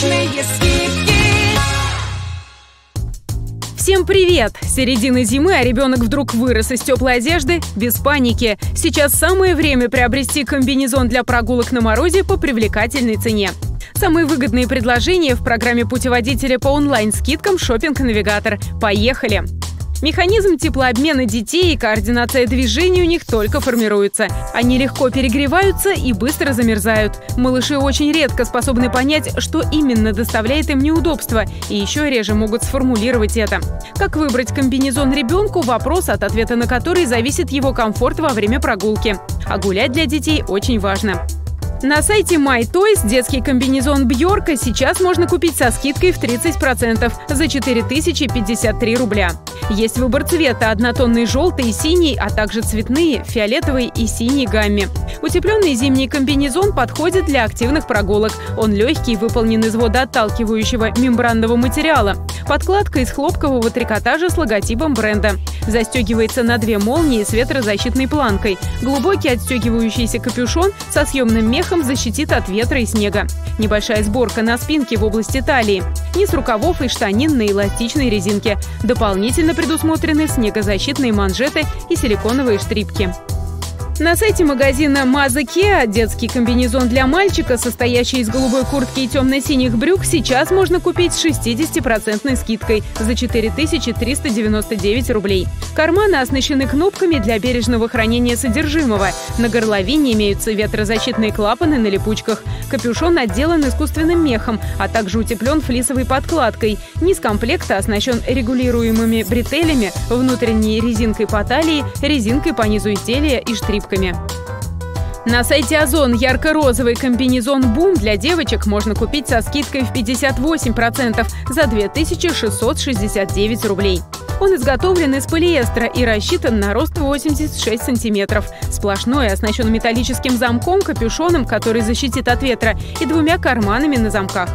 Отличные скидки! Всем привет! Середина зимы, а ребенок вдруг вырос из теплой одежды? Без паники. Сейчас самое время приобрести комбинезон для прогулок на морозе по привлекательной цене. Самые выгодные предложения в программе путеводителя по онлайн-скидкам «Шопинг Навигатор». Поехали! Механизм теплообмена детей и координация движений у них только формируются. Они легко перегреваются и быстро замерзают. Малыши очень редко способны понять, что именно доставляет им неудобства, и еще реже могут сформулировать это. Как выбрать комбинезон ребенку – вопрос, от ответа на который зависит его комфорт во время прогулки. А гулять для детей очень важно. На сайте MyToys детский комбинезон Бьорка сейчас можно купить со скидкой в 30% за 4053 рубля. Есть выбор цвета – однотонный желтый и синий, а также цветные – фиолетовый и синий гамме. Утепленный зимний комбинезон подходит для активных прогулок. Он легкий, выполнен из водоотталкивающего мембранного материала. Подкладка из хлопкового трикотажа с логотипом бренда. Застегивается на две молнии с ветрозащитной планкой. Глубокий отстегивающийся капюшон со съемным мехом защитит от ветра и снега. Небольшая сборка на спинке в области талии. Низ рукавов и штанин на эластичной резинке. Дополнительно предусмотрены снегозащитные манжеты и силиконовые штрипки. На сайте магазина Маза Кеа детский комбинезон для мальчика, состоящий из голубой куртки и темно-синих брюк, сейчас можно купить с 60% скидкой за 4399 рублей. Карманы оснащены кнопками для бережного хранения содержимого. На горловине имеются ветрозащитные клапаны на липучках. Капюшон отделан искусственным мехом, а также утеплен флисовой подкладкой. Низ комплекта оснащен регулируемыми бретелями, внутренней резинкой по талии, резинкой по низу изделия и штрипками. На сайте Озон ярко-розовый комбинезон «Бум» для девочек можно купить со скидкой в 58% за 2669 рублей. Он изготовлен из полиэстера и рассчитан на рост 86 сантиметров. Сплошной, оснащен металлическим замком, капюшоном, который защитит от ветра, и двумя карманами на замках.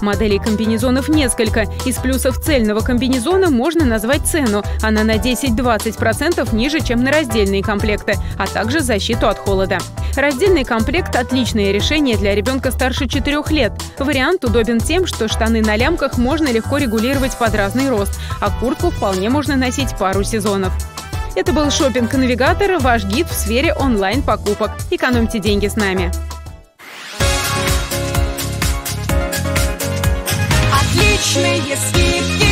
Моделей комбинезонов несколько. Из плюсов цельного комбинезона можно назвать цену. Она на 10-20% ниже, чем на раздельные комплекты, а также защиту от холода. Раздельный комплект – отличное решение для ребенка старше 4 лет. Вариант удобен тем, что штаны на лямках можно легко регулировать под разный рост, а куртку вполне можно носить пару сезонов. Это был шопинг навигатор ваш гид в сфере онлайн-покупок. Экономьте деньги с нами. Отличные скидки!